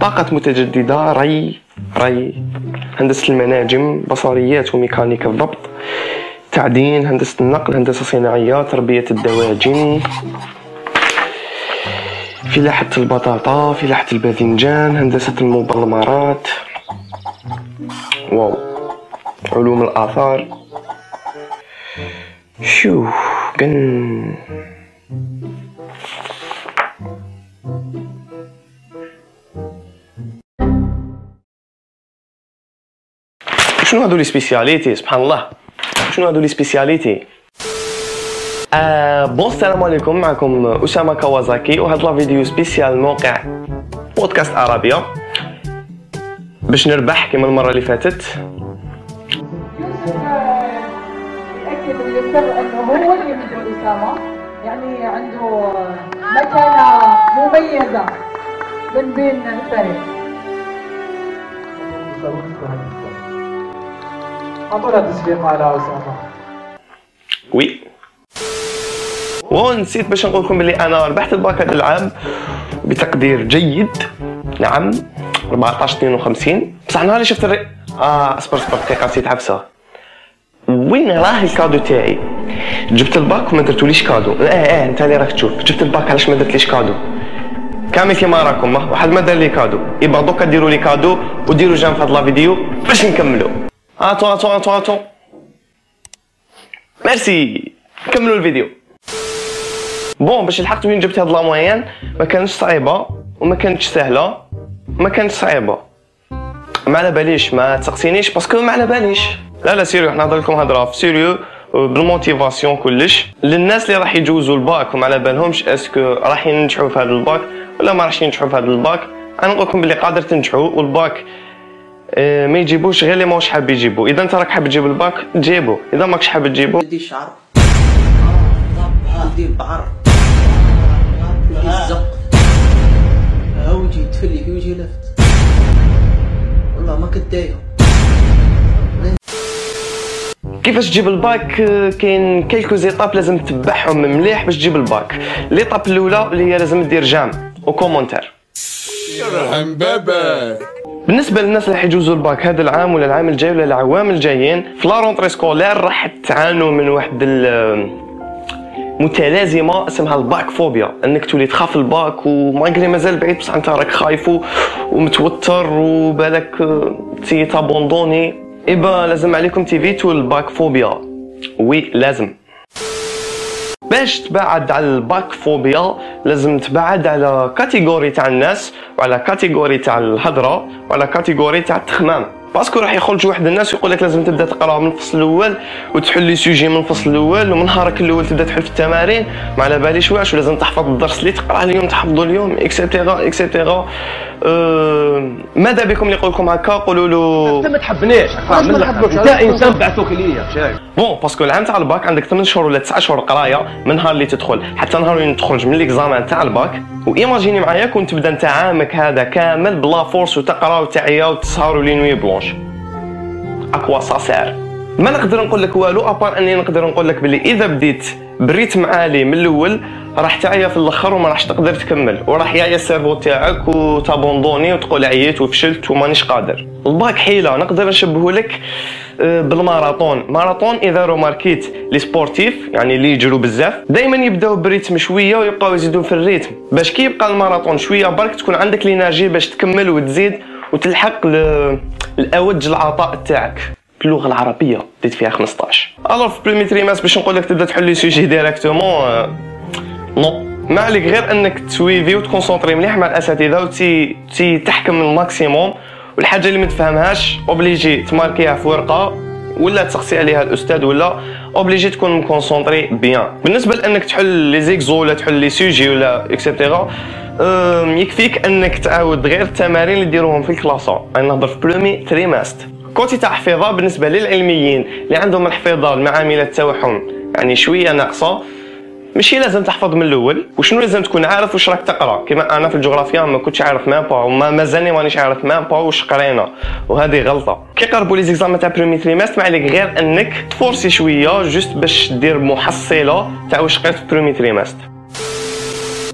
طاقة متجددة ري ري. هندسة المناجم بصريات وميكانيكا الضبط تعدين هندسة النقل هندسة صناعية تربية الدواجن. فلاحة البطاطا فلاحة الباذنجان هندسة المبلمرات واو. علوم الآثار. شو كن شنو هادو les spécialités؟ سبحان الله. شنو هادو les spécialités؟ آه bon السلام عليكم. معكم أسامة كوازاكي وهاد la vidéo spéciale موقع بودكاست عربيه باش نربح كما المرة اللي فاتت. يأكد ويصر أنه هو اللي اسامه يعني عنده مكانة مميزة من بين الفريق. أعطونا تسليم على أسامة oui ونسيت باش نقول لكم بلي أنا ربحت الباك هذا العام بتقدير جيد. نعم. 14 52 بصح نهار اللي شفت ال ré... آه اصبر اصبر دقيقة نسيت عفسه وين راه ال cadeau تاعي؟ جبت الباك وما درتوليش cadeau. آه آه انت اللي راك تشوف. جبت الباك علاش ما درتليش cadeau؟ كامل كيما راكم. واحد ما دار لي cadeau. يبقى دوكا ديروا لي cadeau وديروا j'aime في هاد la vidéo باش نكملوا أتو أتو أتو أتو. ميرسي. كملوا الفيديو. bon باش لحقت وين جبت هاد la moyenne؟ ما كانتش صعيبة وما كانتش سهلة. ما كانتش صعيبة. ما على باليش ما تسقسينيش parce que ما على باليش. لا لا sérieux حنا نهضر لكم هضره في sérieux بال motivation كلش. للناس اللي راح يجوزوا الباك وما على بالهمش est-ce que راح ينجحوا في هذا الباك ولا ما راحش ينجحوا في هذا الباك؟ أنا نقول لكم بلي قادر تنجحوا والباك ما يجيبوش غير اللي ماهوش حاب يجيبو. إذا أنت راك حاب تجيب الباك جيبو. إذا ماكش حاب تجيبو. ولدي شعر. البعر ولدي الزق ها وجهي تفلي في وجهي لفت. والله ما كنت كيفاش تجيب الباك؟ آه، كاين كيلكو زيتاب لازم تتبعهم مليح باش تجيب الباك. l'étape الأولى اللي هي لازم دير j'aime. و commentaire. يرحم بابا بالنسبة للناس اللي حيجوزوا الباك هذا العام ولا العام الجاي ولا العوام الجايين في la rentrée scolaire راح تعانوا من واحد متلازمة اسمها ال bac phobia إنك تولي تخاف ال bac و malgré مازال بعيد بصح انت راك خايف ومتوتر وبالك تي t'abandonner. إبا لازم عليكم t'éviter وا ال bac phobia. oui لازم. باش تبعد على ال bac phobia لازم تبعد على catégorie تاع الناس وعلى catégorie تاع الهضرة وعلى catégorie تاع التخمام. parce que راح يخرج واحد الناس ويقول لك لازم تبدأ تقرا من الفصل الأول وتحل les sujets من الفصل الأول ومن نهارك الأول تبدأ تحل في التمارين. ما على باليش واش ولازم تحفظ الدرس اللي تقرأه اليوم تحفظه اليوم et cetera et cetera أه ماذا بكم اللي يقول لكم هكا؟ قولوا له أنت ما تحبنيش؟ أنت إنسان بعثوك ليا شايف bon parce que العام تاع الباك عندك 8 شهور ولا 9 شهور قراية من نهار اللي تدخل. حتى نهار اللي تخرج من l'examen تاع ال bac و imaginer معايا كنت تبدأ انت عامك هذا كامل بلا force وتقرا وتعيا وتسهر les nuits blanches. à quoi ça sert ما نقدر نقول لك والو à part أني نقدر نقول لك بلي إذا بديت ب rythme عالي من الأول راح تعيا في الأخر وما راحش تقدر تكمل. وراح يعيا ال cerveau تاعك و t'abandonner وتقول عييت وفشلت ومانيش قادر. الباك حيلة نقدر نشبهه لك بال marathon. marathon إذا remarquer ت les sportifs يعني اللي يجروا بزاف. دائما يبداو ب rythme شوية ويبقاو يزيدوا في ال rythme. باش كي يبقى الماراطون شوية برك تكون عندك l'énergie باش تكمل وتزيد وتلحق الأوج العطاء تاعك. باللغة العربية ديت فيها 15 alors في premier trimestre باش نقول لك تبدأ تحل les sujets directement non ما عليك غير إنك ت suivre و ت concentrer مليح مع الأساتذة وتي تي تحكم ال maximum والحاجة اللي ما تفهمهاش obligé ت marquer ها في ورقة ولا تسقسي عليها الأستاذ ولا obligé تكون م concentrer bien بالنسبة لأنك تحل les exos ولا تحل les sujets ولا et cetera يكفيك أنك تعاود غير التمارين اللي ديروهم في ال classe. أنا نهضر في premier trimestre côté تاع حفيظه بالنسبة للعلميين اللي عندهم الحفيظه المعاملات تاعهم يعني شوية ناقصة. ماشي لازم تحفظ من الأول. وشنو لازم تكون عارف واش راك تقرأ؟ كما أنا في الجغرافيا ما كنتش عارف ما با وما مازالني مانيش عارف ما با واش قرينا. وهذه غلطة. كي قربوا les examens تاع premier trimestre ما عليك غير إنك ت forcer شوية juste باش دير محصلة تاع واش قريت في premier trimestre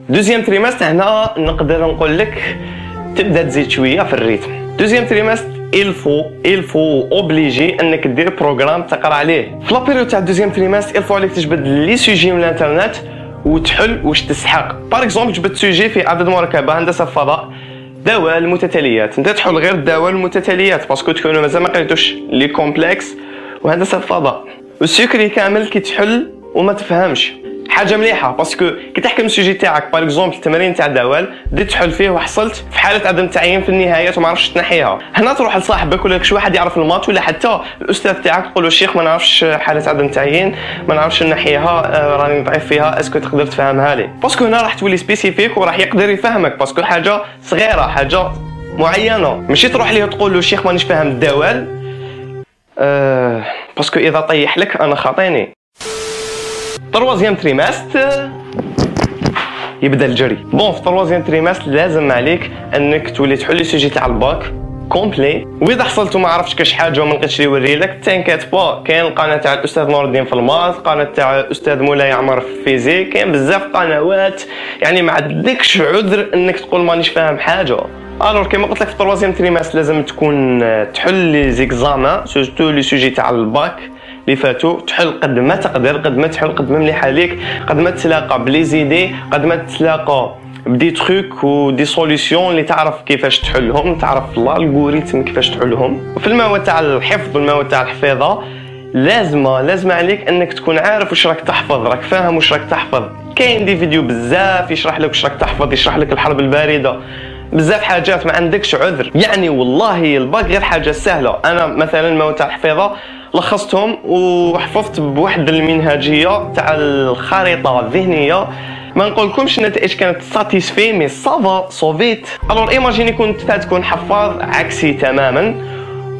deuxième trimestre هنا نقدر نقول لك تبدأ تزيد شوية في ال rythme. deuxième trimestre il faut il faut obligé انك دير programme تقرأ عليه. في la période تاع deuxième trimestre il faut عليك تجبد les sujets من الانترنت وتحل واش تسحق par exemple جبد sujet في عدد مركبة هندسة الفضاء دوال المتتاليات. انت تحل غير الدوال المتتاليات parce que تكونوا مازال ما قريتوش les complexes وهندسة الفضاء والسكري كامل كي تحل وما تفهمش. حاجة مليحة parce que كي تحكم ال sujet تاعك par exemple التمارين تاع الدوال بديت تحل فيه وحصلت في حالة عدم تعيين في النهايات وما عرفتش تنحيها. هنا تروح لصاحبك ولا شي واحد يعرف ال maths ولا حتى الأستاذ تاعك تقول له الشيخ ما نعرفش حالة عدم تعيين ما نعرفش نحيها آه راني ضعيف فيها est-ce que تقدر تفهمها لي؟ parce que هنا راح تولي spécifique وراح يقدر يفهمك parce que حاجة صغيرة حاجة معينة. ماشي تروح ليه تقول له الشيخ مانيش فاهم الدوال؟ أه parce que إذا طيح لك أنا خاطيني troisième trimestre يبدأ الجري. bon في troisième trimestre لازم عليك أنك تولي تحل les sujets تاع ال bac complets. وإذا حصلت وما عرفتش كاش حاجة وما لقيتش اللي يوري لك t'inquiète pas كاين القناة تاع الأستاذ نور الدين في ال maths القناه تاع الأستاذ مولاي عمر في ال physique كاين بزاف قنوات. يعني ما عندكش عذر أنك تقول مانيش فاهم حاجة. alors كيما قلت لك في ال troisième trimestre لازم تكون تحل les examens surtout les sujets تاع الباك. اللي فاتوا تحل قد ما تقدر قد ما تحل قد ما مليحة ليك قد ما تلاقى بلي des idées قد ما تلاقى بدي تروك ودي سوليسيون اللي تعرف كيفاش تحلهم تعرف ال algorithme كيفاش تحلهم. وفي المواد تاع الحفظ والمواد تاع الحفاظة لازمة لازم عليك إنك تكون عارف واش راك تحفظ راك فاهم واش راك تحفظ. كاين des vidéos بزاف يشرح لك واش راك تحفظ يشرح لك الحرب الباردة. بزاف حاجات ما عندكش عذر. يعني والله الباك غير حاجة سهلة. أنا مثلا المواد تاع الحفاظة لخصتهم وحفظت بواحد المنهجية تاع الخريطة الذهنية. ما نقولكمش النتائج كانت satisfait mais ça va ça suffit alors imaginez كنت تكون حفاظ عكسي تماما.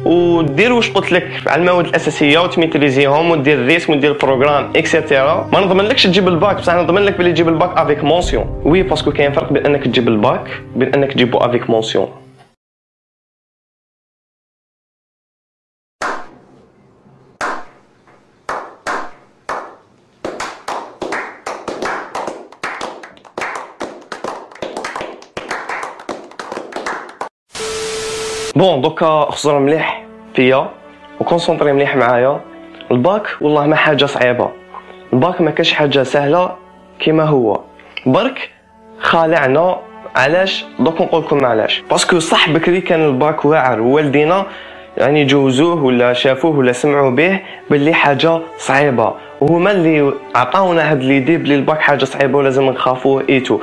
ودير واش قلت لك على المواد الأساسية وتميتريزيهم ودير ال rythme ودير ال programme et cetera ما نضمنلكش تجيب الباك بصح نضمن لك بلي تجيب ال bac avec mention oui parce que كاين فرق بين إنك تجيب الباك بين إنك تجيبو avec mention bon دوكا خزر مليح فيا وكونسونطري مليح معايا. الباك والله ما حاجة صعيبة. الباك ما كاش حاجة سهلة كيما هو. برك خالعنا علاش؟ دوك نقول لكم علاش. parce que صح بكري كان الباك واعر. ووالدينا يعني جوزوه ولا شافوه ولا سمعوا به باللي حاجة صعيبة. وهما اللي عطاونا هاد l'idée بلي الباك حاجة صعيبة ولازم نخافوه et tout.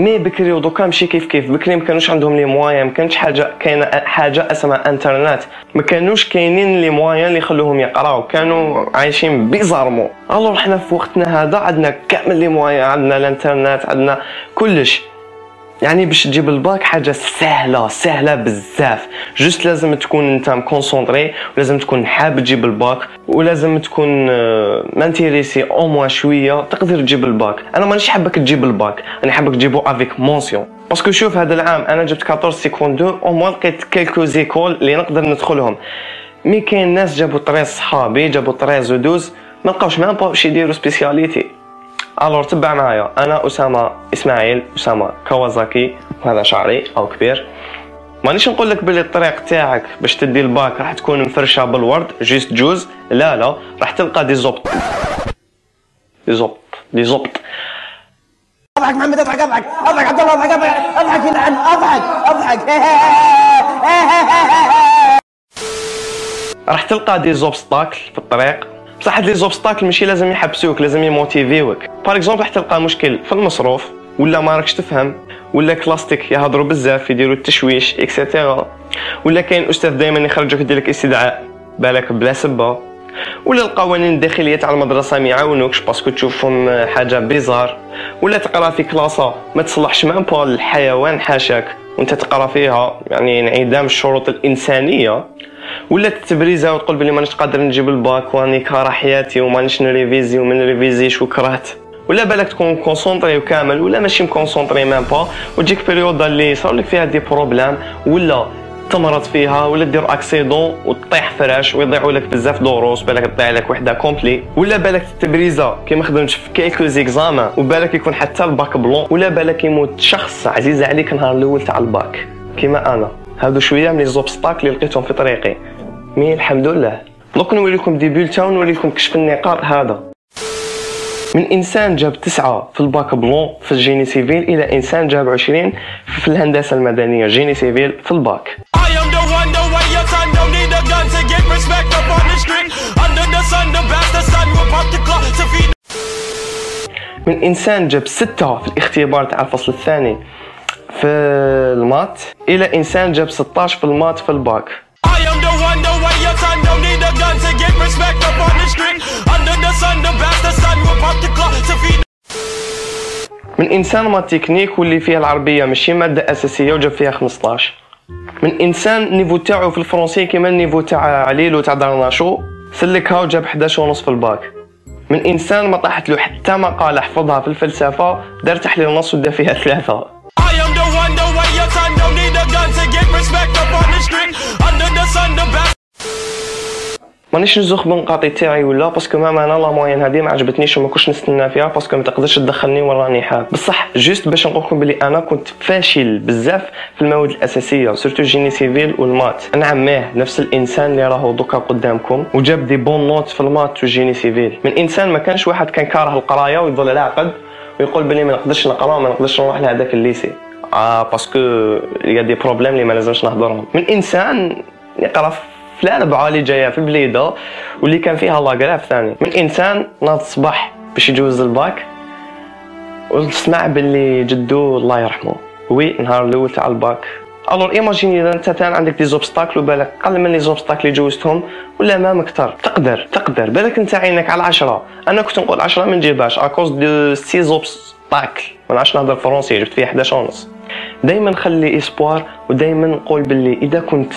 mais بكري ودوكا ماشي كيف كيف. بكري ما كانوش عندهم les moyens ما كانش حاجة كاينة حاجة اسمها انترنت. ما كانوش كاينين les moyens اللي يخلوهم يقراو. كانوا عايشين bizarrement. alors حنا في وقتنا هذا عندنا كامل les moyens عندنا الانترنت عندنا كلش. يعني باش تجيب الباك حاجة سهلة سهلة بزاف. juste لازم تكون أنت مكونسونطري ولازم تكون حاب تجيب الباك ولازم تكون مانتيريسي أو موا شوية. تقدر تجيب الباك. أنا مانيش حابك تجيب الباك. أنا حابك تجيبو avec mention parce que شوف هذا العام أنا جبت 14 cinquante-deux au moins لقيت quelques écoles اللي نقدر ندخلهم. مي كاين ناس جابوا 13 صحابي جابوا 13 ودوز ما لقاوش مام با باش يديروا سبيسياليتي الور تبع معايا أنا أسامة إسماعيل أسامة كوازاكي وهذا شعري أو كبير. مانيش نقول لك بلي الطريق تاعك باش تدي الباك راح تكون مفرشة بالورد جيست جوز. لا لا راح تلقى دي زبط دي زبط دي زبط أضحك محمد أضحك أضحك. أضحك عبد الله أضحك أضحك. أضحك يلعن أضحك. أضحك. راح تلقى des obstacles في الطريق. بصح هاد les obstacles ماشي لازم يحبسوك لازم يموتيفيوك. par exemple راح تلقى مشكل في المصروف ولا ما راكش تفهم ولا كلاستيك يهضروا بزاف يديروا التشويش et cetera ولا كاين أستاذ دائما يخرجك يدير لك استدعاء بالك بلا سبة. ولا القوانين الداخلية تاع المدرسة ما يعاونوكش parce que تشوفهم حاجة bizarre ولا تقرا في كلاسة ما تصلحش même pas الحيوان حاشاك. وانت تقرا فيها يعني انعدام الشروط الإنسانية. ولا تتبريزا وتقول بلي مانيش قادر نجيب الباك واني كاره حياتي ومانيش نريفيزي وما نريفيزيش وكرهت. ولا بالك تكون concentré وكامل ولا ماشي مكونسونطري même pas وتجيك période اللي صار لك فيها des problèmes ولا تمرض فيها ولا دير accident وتطيح فراش ويضيعوا لك بزاف دروس بالك تضيع لك وحدة complète ولا بالك تبريزا كي ما خدمتش في quelques examens وبالك يكون حتى ال bac blanc ولا بالك يموت شخص عزيز عليك نهار الأول تاع الباك. كيما أنا. هادو شوية من les obstacles اللي لقيتهم في طريقي. mais الحمد لله. دوك نوريكم des bulletins ونوريكم كشف النقاط هذا. من إنسان جاب تسعة في ال bac blanc في ال génie civil إلى إنسان جاب عشرين في الهندسة المدنية génie civil في الباك. من إنسان جاب ستة في الاختبار تاع الفصل الثاني في ال maths إلى إنسان جاب 16 في ال maths في ال bac. I am the one, the way your don't need a gun to get respect من إنسان math technique واللي فيها العربية ماشي مادة أساسية وجاب فيها 15 من إنسان ال niveau تاعو في الفرنسي كيما ال niveau تاع عليل وتاع درناشو سلكها وجاب 11 ونص في الباك. من إنسان ما طاحت له حتى مقالة حفظها في الفلسفة دار تحليل نص ودا فيها ثلاثة. مانيش نزوخ بالنقاطي تاعي ولا parce que ما أنا la moyenne هذه ما عجبتنيش وما كنتش نستنى فيها parce que ما تقدرش تدخلني وين راني حاب. بصح جوست باش نقول لكم بلي أنا كنت فاشل بزاف في المواد الأساسية surtout génie civil وال maths. أنا عماه نفس الإنسان اللي راهو دوكا قدامكم وجاب des bonnes notes في ال maths وال génie civil. من إنسان ما كانش واحد كان كاره القرايه ويظل العقد ويقول بلي ما نقدرش نقرا ما نقدرش نروح لهذاك ال lycée. آه parce que y a des problèmes اللي ما لازمش نهضرهم. من إنسان يقرا الاربعه اللي جاية في البليدة واللي كان فيها la grève ثاني من إنسان ناض الصباح باش يجوز الباك وسمع باللي جدو الله يرحمه. oui نهار الأول تاع ال bac. alors imaginez إذا أنت كان عندك des obstacles وبالك أقل من les obstacles اللي جوزتهم ولا ما أكثر تقدر تقدر. بالك أنت عينك على 10 أنا كنت نقول 10 ما نجيبهاش à cause de ces obstacles ما نعرفش نهضر français جبت فيه 11 ونص. دائما خلي espoir ودائما نقول باللي إذا كنت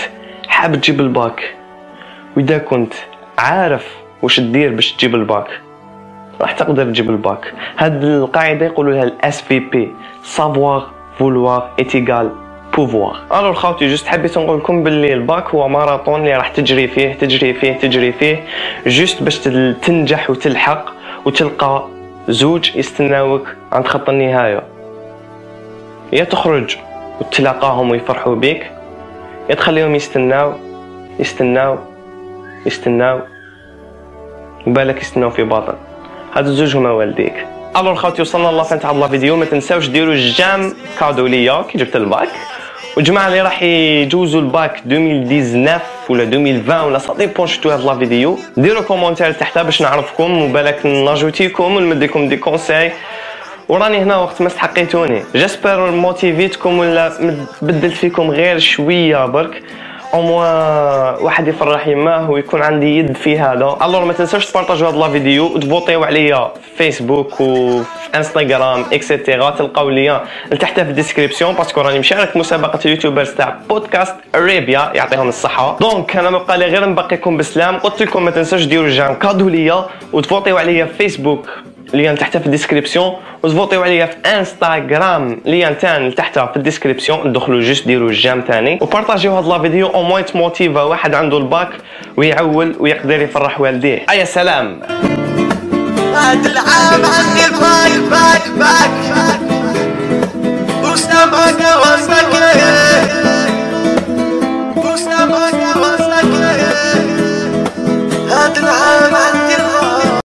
حاب تجيب الباك. وإذا كنت عارف واش دير باش تجيب الباك راح تقدر تجيب الباك. هاد القاعدة يقولوا لها ال SVP savoir vouloir est égal pouvoir alors خاوتي juste حبيت نقول لكم باللي الباك هو ماراطون اللي راح تجري فيه تجري فيه تجري فيه juste باش تنجح وتلحق وتلقى زوج يستناوك عند خط النهاية. يا تخرج وتلاقاهم ويفرحوا بيك يا تخليهم يستناو يستناو يستناو. وبالك يستناو في باطل هادو زوج هما والديك. alors خاوتي وصلنا la fin تاع la vidéo. ما تنساوش ديروا ال j'aime cadeau ليا كي جبت الباك. والجماعه اللي راح يجوزوا الباك 2019 ولا 2020 ولا ça dépend شفتوا هاد la vidéo. ديروا commentaire تحتها باش نعرفكم وبالك ناجوتيكم ونمديكم des conseils. وراني هنا وقت ما استحقيتوني j'espère موتيفيتكم ولا بدلت فيكم غير شوية برك. أو موا واحد يفرح يماه ويكون عندي يد في هذا. alors ما تنساوش تبارطاجوا هذا la vidéo وتفوتيو عليا في فيسبوك وفي انستغرام et cetera تلقاو liens لتحت في ال description parce que راني مشارك مسابقة ال YouTubers تاع بودكاست اريبيا يعطيهم الصحة. donc أنا ما لي غير نبقيكم بسلام. قلت لكم ما تنساوش ديروا j'aime. cadeau ليا وتفوتيو عليا في فيسبوك liens تحتها في ال description وتفوتيو عليا في انستغرام liens تاني تحتها في ال description. دخلوا juste ديروا ال j'aime تاني. وبارطاجيو هاد la vidéo au moins تموتيفا واحد عنده الباك ويعول ويقدر يفرح والديه. ايا سلام. هاد العام عندي ال bac bac bac. هاد العام عندي